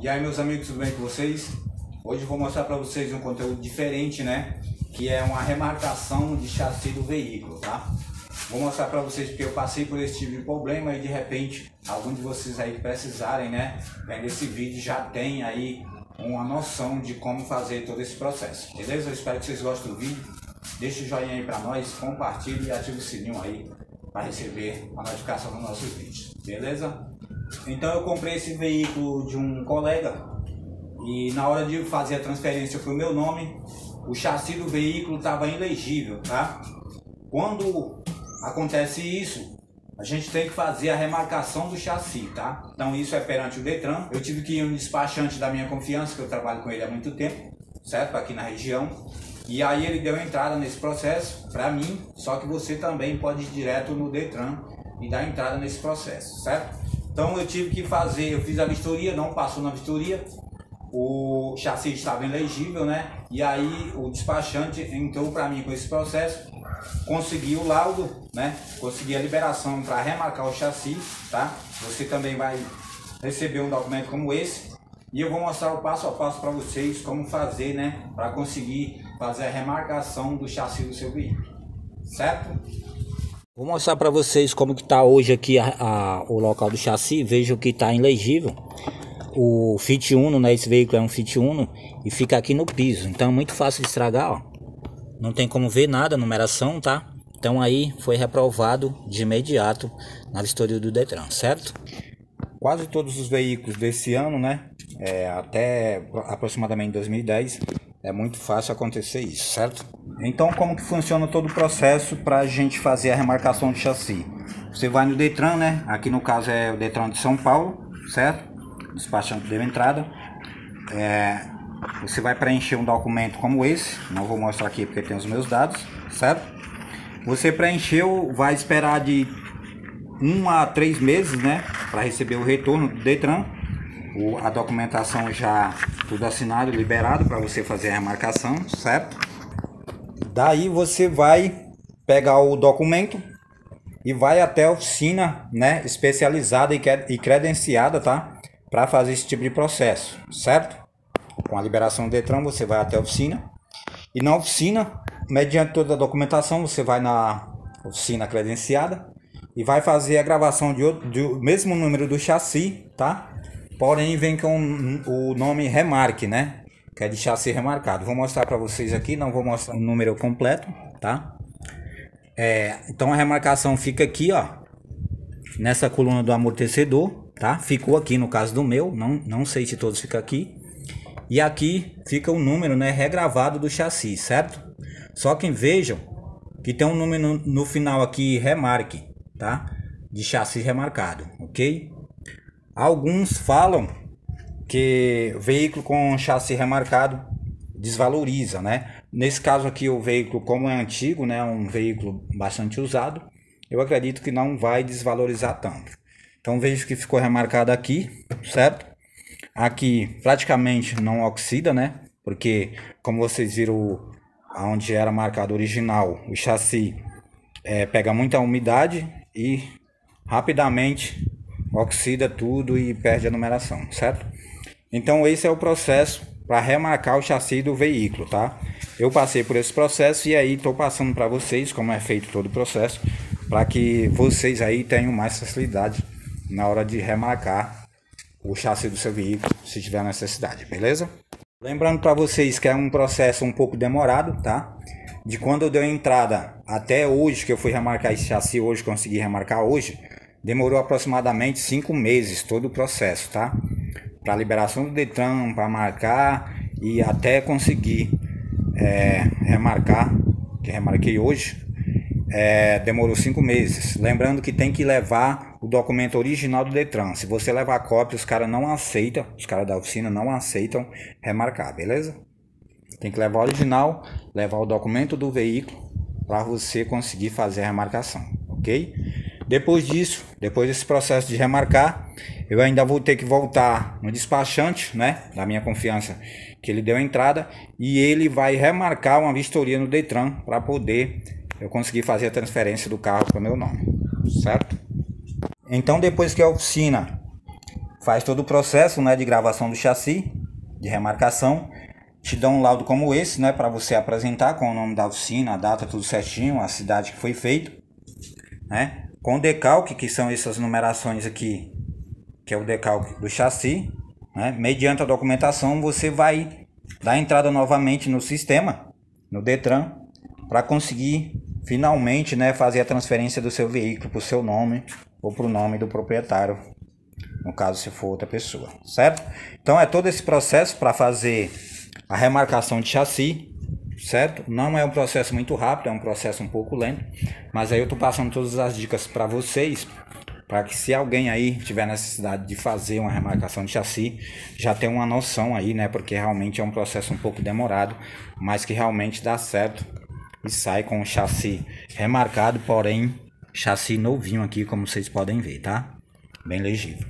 E aí meus amigos, tudo bem com vocês? Hoje eu vou mostrar para vocês um conteúdo diferente, né? Que é uma remarcação de chassi do veículo, tá? Vou mostrar para vocês porque eu passei por esse tipo de problema e de repente algum de vocês aí precisarem, né? Vendo esse vídeo já tem aí uma noção de como fazer todo esse processo, beleza? Eu espero que vocês gostem do vídeo. Deixa o joinha aí para nós, compartilhe e ative o sininho aí para receber a notificação dos nossos vídeos, beleza? Então eu comprei esse veículo de um colega e na hora de fazer a transferência para o meu nome, o chassi do veículo estava ilegível, tá? Quando acontece isso, a gente tem que fazer a remarcação do chassi, tá? Então isso é perante o Detran. Eu tive que ir um despachante da minha confiança, que eu trabalho com ele há muito tempo, certo? Aqui na região. E aí ele deu entrada nesse processo para mim, só que você também pode ir direto no Detran e dar entrada nesse processo, certo? Então eu tive que fazer, eu fiz a vistoria, não passou na vistoria, o chassi estava ilegível, né? E aí o despachante entrou para mim com esse processo, conseguiu o laudo, né? Consegui a liberação para remarcar o chassi, tá? Você também vai receber um documento como esse e eu vou mostrar o passo a passo para vocês como fazer, né? Para conseguir fazer a remarcação do chassi do seu veículo, certo? Vou mostrar para vocês como que está hoje aqui a, a, o local do chassi. Vejo que está ilegível. O Fit Uno, né? Esse veículo é um Fit Uno e fica aqui no piso. Então é muito fácil de estragar, ó. Não tem como ver nada, numeração, tá? Então aí foi reprovado de imediato na vistoria do Detran, certo? Quase todos os veículos desse ano, né? É, até aproximadamente 2010 é muito fácil acontecer isso, certo? Então, como que funciona todo o processo para a gente fazer a remarcação de chassi? Você vai no Detran, né? Aqui no caso é o Detran de São Paulo, certo? Despachante deu entrada. É, você vai preencher um documento como esse, não vou mostrar aqui porque tem os meus dados, certo? Você preencheu, vai esperar de um a três meses, né? Para receber o retorno do Detran o, a documentação já tudo assinado, liberado para você fazer a remarcação, certo? Daí você vai pegar o documento e vai até a oficina, né, especializada e credenciada, tá? Para fazer esse tipo de processo, certo? Com a liberação do Detran, você vai até a oficina. E na oficina, mediante toda a documentação, você vai na oficina credenciada e vai fazer a gravação de, outro, de mesmo número do chassi, tá? Porém, vem com o nome Remarque, né? Que é de chassi remarcado. Vou mostrar para vocês aqui, não vou mostrar o número completo, tá? É, então a remarcação fica aqui, ó. Nessa coluna do amortecedor, tá? Ficou aqui no caso do meu, não, não sei se todos ficam aqui. E aqui fica o número, né? Regravado do chassi, certo? Só que vejam que tem um número no, no final aqui, remarque, tá? De chassi remarcado, ok? Alguns falam que veículo com chassi remarcado desvaloriza, né? Nesse caso aqui o veículo como é antigo, né, um veículo bastante usado, eu acredito que não vai desvalorizar tanto. Então vejo que ficou remarcado aqui, certo? Aqui praticamente não oxida, né? Porque como vocês viram onde era marcado original, o chassi é, pega muita umidade e rapidamente oxida tudo e perde a numeração, certo? Então esse é o processo para remarcar o chassi do veículo, tá? Eu passei por esse processo e aí estou passando para vocês como é feito todo o processo, para que vocês aí tenham mais facilidade na hora de remarcar o chassi do seu veículo, se tiver necessidade, beleza? Lembrando para vocês que é um processo um pouco demorado, tá? De quando eu dei entrada até hoje, que eu fui remarcar esse chassi hoje, consegui remarcar hoje, Demorou aproximadamente cinco meses todo o processo, tá? Para liberação do Detran, para marcar e até conseguir é, remarcar, que remarquei hoje, é, demorou cinco meses. Lembrando que tem que levar o documento original do Detran. Se você levar cópia, os caras não aceitam, os caras da oficina não aceitam remarcar, beleza? Tem que levar o original, levar o documento do veículo para você conseguir fazer a remarcação, ok? Depois disso, depois desse processo de remarcar, eu ainda vou ter que voltar no despachante, né, da minha confiança, que ele deu entrada, e ele vai remarcar uma vistoria no Detran para poder eu conseguir fazer a transferência do carro para o meu nome, certo? Então, depois que a oficina faz todo o processo né, de gravação do chassi, de remarcação, te dão um laudo como esse, né, para você apresentar com o nome da oficina, a data, tudo certinho, a cidade que foi feito, né, com decalque, que são essas numerações aqui, que é o decalque do chassi, né, mediante a documentação você vai dar entrada novamente no sistema, no Detran, para conseguir finalmente, né, fazer a transferência do seu veículo para o seu nome ou para o nome do proprietário no caso se for outra pessoa, certo? Então é todo esse processo para fazer a remarcação de chassi, certo? Não é um processo muito rápido, é um processo um pouco lento, mas aí eu tô passando todas as dicas para vocês, para que se alguém aí tiver necessidade de fazer uma remarcação de chassi, já tenha uma noção aí, né? Porque realmente é um processo um pouco demorado, mas que realmente dá certo e sai com o chassi remarcado, porém chassi novinho aqui, como vocês podem ver, tá? Bem legível.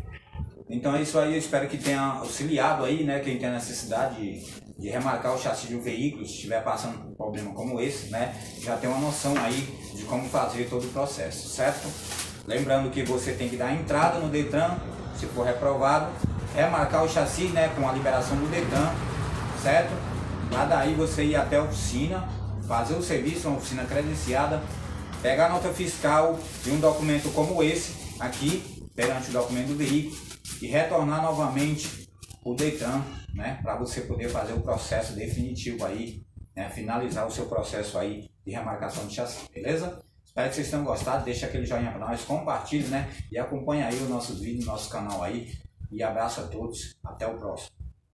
Então é isso aí, eu espero que tenha auxiliado aí, né, quem tem necessidade de, remarcar o chassi de um veículo, se estiver passando por um problema como esse, né, já tem uma noção aí de como fazer todo o processo, certo? Lembrando que você tem que dar entrada no Detran, se for reprovado, remarcar o chassi, né, com a liberação do Detran, certo? Lá daí você ir até a oficina, fazer o serviço, uma oficina credenciada, pegar a nota fiscal e um documento como esse aqui, perante o documento do veículo, e retornar novamente o Detran, né, para você poder fazer o processo definitivo aí, né, finalizar o seu processo aí de remarcação de chassi, beleza? Espero que vocês tenham gostado, deixa aquele joinha para nós, compartilhe, né, e acompanhe aí os nossos vídeos no nosso canal aí, e abraço a todos, até o próximo.